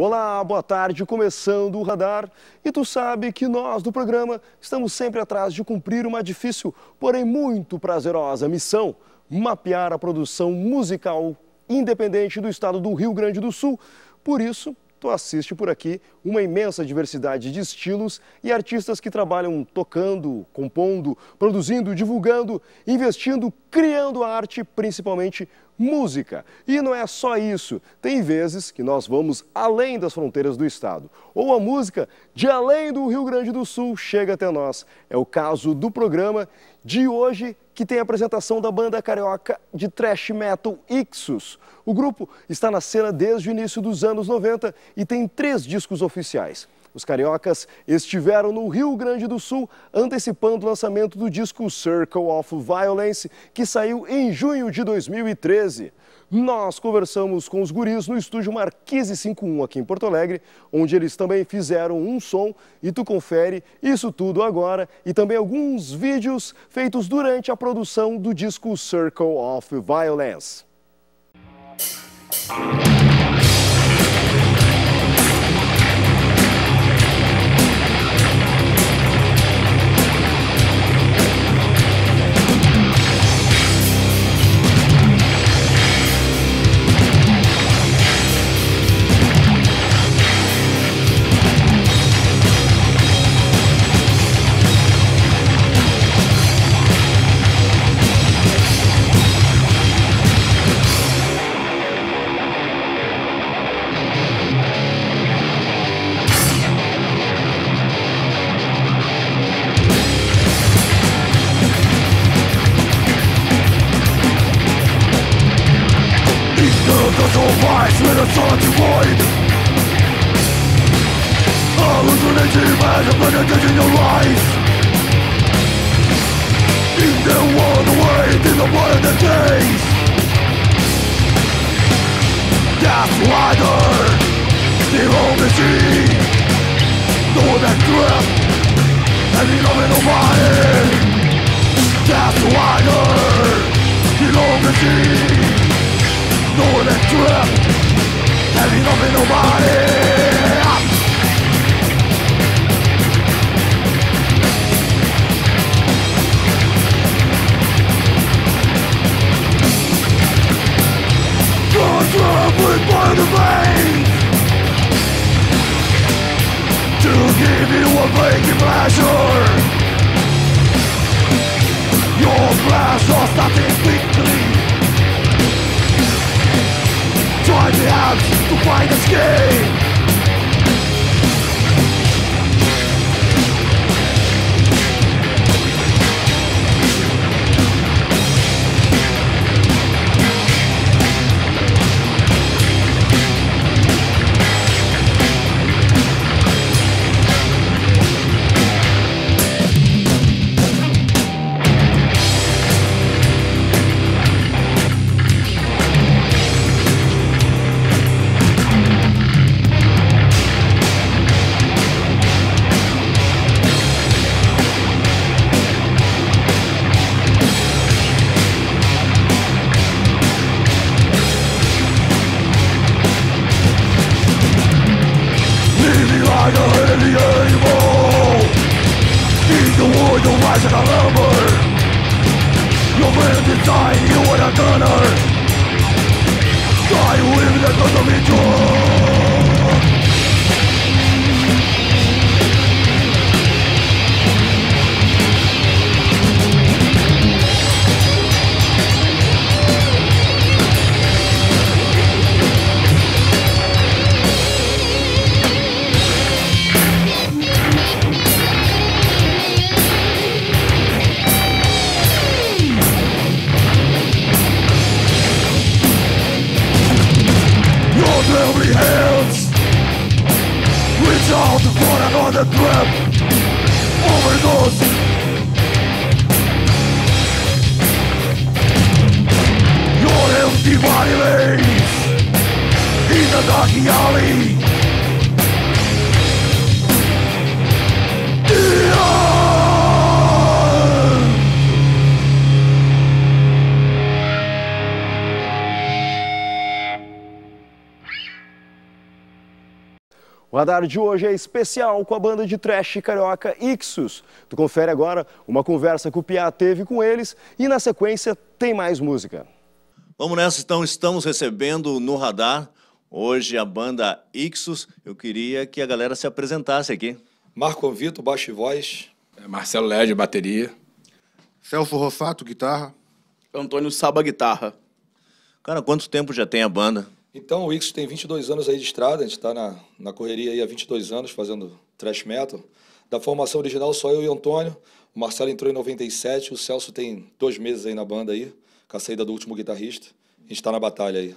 Olá, boa tarde, começando o radar. E tu sabe que nós do programa estamos sempre atrás de cumprir uma difícil, porém muito prazerosa missão: mapear a produção musical independente do estado do Rio Grande do Sul. Por isso, tu assiste por aqui uma imensa diversidade de estilos e artistas que trabalham tocando, compondo, produzindo, divulgando, investindo, criando arte, principalmente música. E não é só isso, tem vezes que nós vamos além das fronteiras do estado, ou a música de além do Rio Grande do Sul chega até nós. É o caso do programa de hoje, que tem a apresentação da banda carioca de thrash metal Ixus. O grupo está na cena desde o início dos anos 90 e tem três discos oficiais. Os cariocas estiveram no Rio Grande do Sul antecipando o lançamento do disco Circle of Violence, que saiu em junho de 2013. Nós conversamos com os guris no estúdio Marquise 51 aqui em Porto Alegre, onde eles também fizeram um som e tu confere isso tudo agora e também alguns vídeos feitos durante a produção do disco Circle of Violence. has a better in your life. In the world away, in the world of the days. That's wider, the only sea The one that grip, and the love in the mind That's wider, the only sea The and love would the away To give you a vacant pleasure. Your flesh was nothing quickly Try to act to find escape. kanar Sky will the radar de hoje é especial com a banda de trash carioca Ixus. Tu confere agora uma conversa que o Piá teve com eles e na sequência tem mais música. Vamos nessa então, estamos recebendo no radar hoje a banda Ixus. Eu queria que a galera se apresentasse aqui. Marco Vitor, baixo e voz. É Marcelo Led, bateria. Celso Rossato, guitarra. Antônio Saba, guitarra. Cara, quanto tempo já tem a banda? Então, o Ixos tem 22 anos aí de estrada, a gente está na, na correria aí há 22 anos fazendo thrash metal. Da formação original, só eu e o Antônio. O Marcelo entrou em 97, o Celso tem dois meses aí na banda aí, com a saída do último guitarrista. A gente está na batalha aí.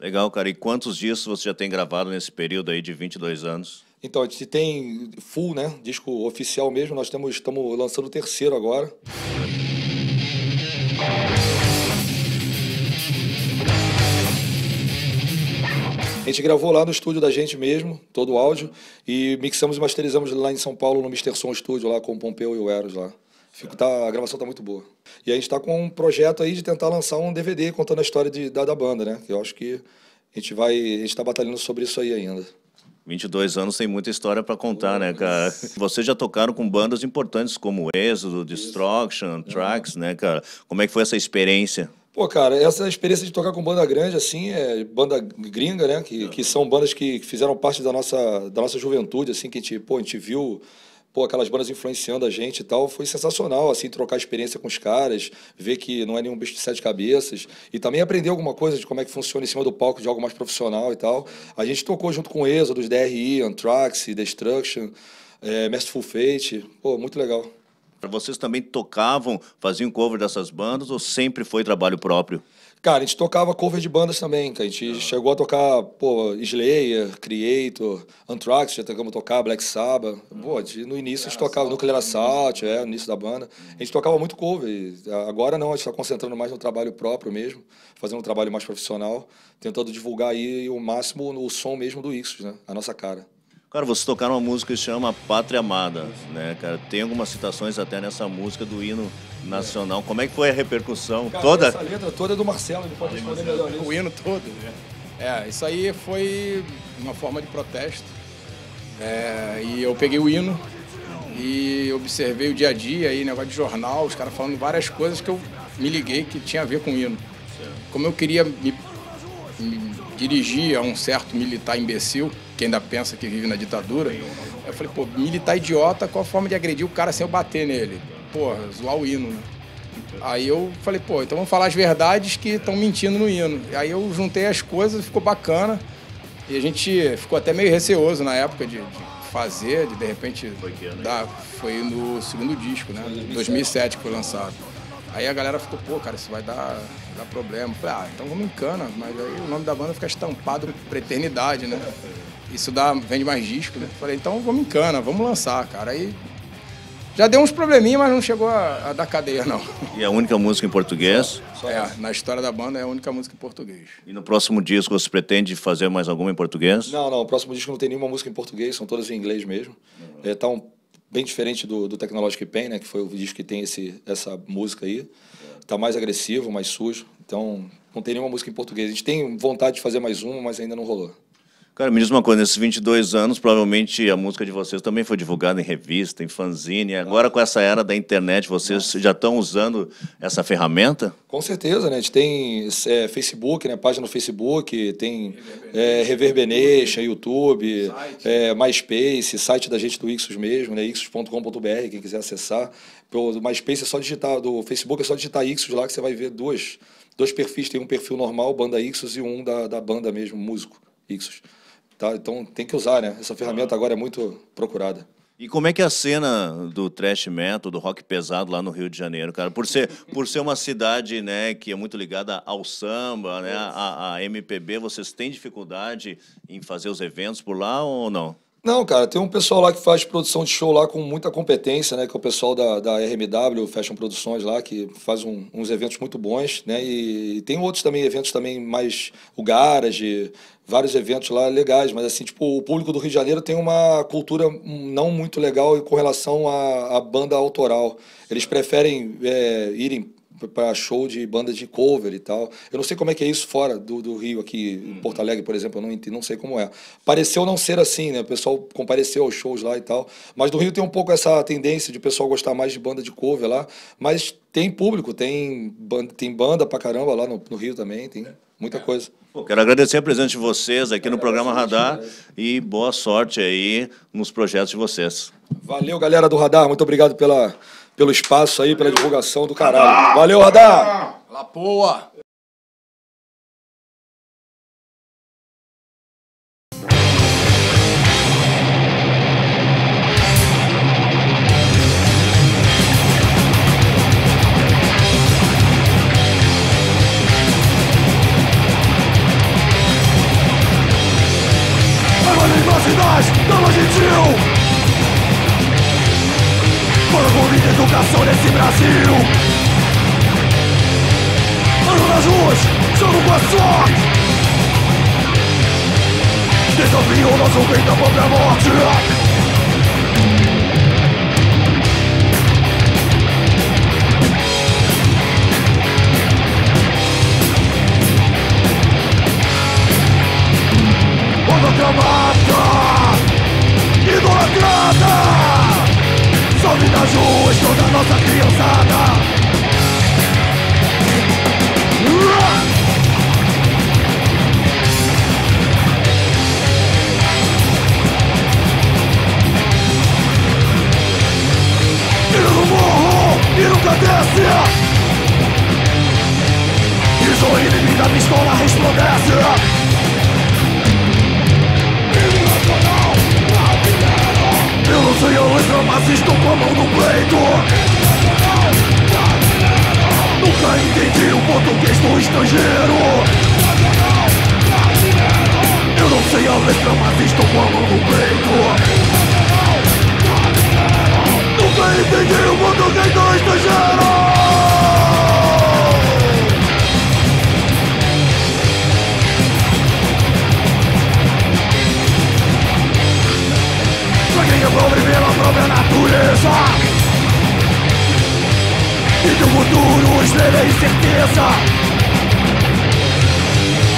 Legal, cara. E quantos discos você já tem gravado nesse período aí de 22 anos? Então, a gente tem full, né? Disco oficial mesmo. Nós temos, estamos lançando o terceiro agora. A gente gravou lá no estúdio da gente mesmo, todo o áudio, e mixamos e masterizamos lá em São Paulo, no Mr. Som Studio, lá com o Pompeu e o Eros lá. Fico, tá, a gravação tá muito boa. E a gente está com um projeto aí de tentar lançar um DVD contando a história de, da, da banda, né? Que eu acho que a gente vai, a gente está batalhando sobre isso aí ainda. 22 anos tem muita história para contar, né, cara? Vocês já tocaram com bandas importantes como Êxodo, Destruction, Tracks, né, cara? Como é que foi essa experiência? Pô, cara, essa experiência de tocar com banda grande, assim, é banda gringa, né? Que, que são bandas que fizeram parte da nossa, da nossa juventude, assim, que a gente, pô, a gente viu pô, aquelas bandas influenciando a gente e tal, foi sensacional, assim, trocar experiência com os caras, ver que não é nenhum bicho de sete cabeças, e também aprender alguma coisa de como é que funciona em cima do palco de algo mais profissional e tal. A gente tocou junto com o Êxodo, DRI, Anthrax, Destruction, é, Merciful Fate, pô, muito legal. Vocês também tocavam, faziam cover dessas bandas ou sempre foi trabalho próprio? Cara, a gente tocava cover de bandas também, A gente chegou a tocar, pô, Slayer, Creator, Anthrax, já tocamos tocar, Black Sabbath. Pô, no início a gente tocava Nuclear Assault, é, no início da banda. A gente tocava muito cover. Agora não, a gente está concentrando mais no trabalho próprio mesmo, fazendo um trabalho mais profissional, tentando divulgar aí o máximo o som mesmo do Ixos, né? A nossa cara. Cara, vocês tocaram uma música que se chama Pátria Amada, né, cara? Tem algumas citações até nessa música do hino nacional. Como é que foi a repercussão cara, toda? Essa letra toda é do Marcelo, ele pode responder melhor isso. O hino todo, né? É, isso aí foi uma forma de protesto. É, e eu peguei o hino e observei o dia a dia aí, negócio de jornal, os caras falando várias coisas que eu me liguei que tinha a ver com o hino. Como eu queria me, me dirigir a um certo militar imbecil, que ainda pensa que vive na ditadura. Eu falei, pô, militar idiota, qual a forma de agredir o cara sem eu bater nele? Porra, zoar o hino, né? Aí eu falei, pô, então vamos falar as verdades que estão mentindo no hino. Aí eu juntei as coisas, ficou bacana. E a gente ficou até meio receoso na época de, de fazer, de de repente foi, que, né? dar, foi no segundo disco, né? 2007 que foi lançado. Aí a galera ficou, pô, cara, isso vai dar, dar problema. Falei, ah, então vamos em cana. Mas aí o nome da banda fica estampado pra eternidade, né? Isso dá, vende mais disco, né? Falei, então vamos em cana, vamos lançar, cara. Aí já deu uns probleminha, mas não chegou a, a, dar cadeia, não. E a única música em português? Só, só é, na história da banda é a única música em português. E no próximo disco você pretende fazer mais alguma em português? Não, não, o próximo disco não tem nenhuma música em português, são todas em inglês mesmo. Uhum. É, tá um, bem diferente do, do Technologic Pain, né, que foi o disco que tem esse, essa música aí. Tá mais agressivo, mais sujo, então não tem nenhuma música em português. A gente tem vontade de fazer mais uma, mas ainda não rolou. Cara, me diz uma coisa, nesses 22 anos, provavelmente a música de vocês também foi divulgada em revista, em fanzine. Agora, com essa era da internet, vocês já estão usando essa ferramenta? Com certeza, né? A gente tem é, Facebook, né? página no Facebook, tem é, Reverbenation, YouTube, é, MySpace, site da gente do Ixos mesmo, né? ixos.com.br, quem quiser acessar. O MySpace é só digitar, do Facebook é só digitar Ixos lá que você vai ver duas, dois perfis. Tem um perfil normal, banda Ixos, e um da, da banda mesmo, músico Ixos. Tá? Então tem que usar, né? Essa ferramenta agora é muito procurada. E como é que é a cena do thrash metal, do rock pesado lá no Rio de Janeiro, cara? Por ser, por ser uma cidade, né, que é muito ligada ao samba, né, a, a MPB, vocês têm dificuldade em fazer os eventos por lá ou não? Não, cara, tem um pessoal lá que faz produção de show lá com muita competência, né? Que é o pessoal da, da RMW, Fashion Produções lá, que faz um, uns eventos muito bons, né? E, e, tem outros também, eventos também mais... O Garage, vários eventos lá legais, mas assim, tipo, o público do Rio de Janeiro tem uma cultura não muito legal com relação à, banda autoral. Eles preferem é, irem para show de banda de cover e tal. Eu não sei como é que é isso fora do, do Rio, aqui em Porto Alegre, por exemplo, eu não, não sei como é. Pareceu não ser assim, né? O pessoal compareceu aos shows lá e tal. Mas do Rio tem um pouco essa tendência de o pessoal gostar mais de banda de cover lá. Mas tem público, tem banda, tem banda pra caramba lá no, no Rio também, tem muita coisa. Pô, quero agradecer a presença de vocês aqui no programa Radar e boa sorte aí nos projetos de vocês. Valeu, galera do Radar. Muito obrigado pela, pelo espaço aí, pela divulgação do caralho. Valeu, Radar! Lapoa! Educação nesse Brasil. Ando nas ruas, jogo com a sorte Desafio nosso rei da própria morte toda a nossa criançada. No morro e nunca desce E sou inimigo da pistola resplandece mas estou com a mão no peito. Nunca entendi o português do estrangeiro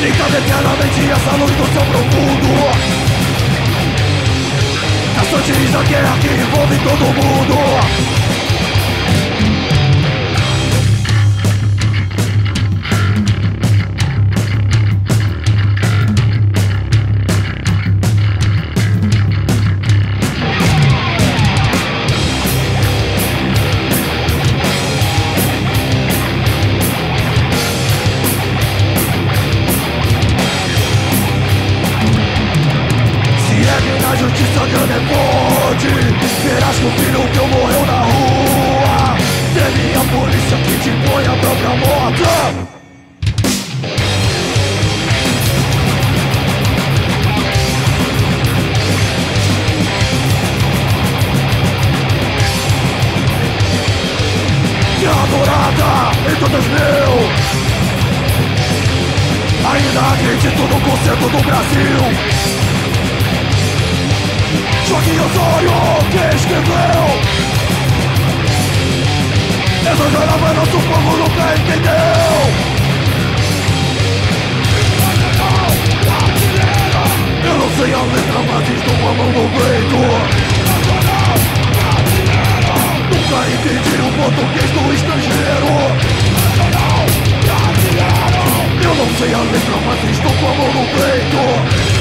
Tentando eternamente essa luz do céu profundo Essa da guerra que envolve todo mundo Que adorada em todas mil Ainda acredito no concerto do Brasil. Joaquim Osório que escreveu Essa jornada nosso povo nunca entendeu. Eu não sei a letra, mas estou com a mão no peito português do estrangeiro. Eu não sei a letra, mas estou com a mão no peito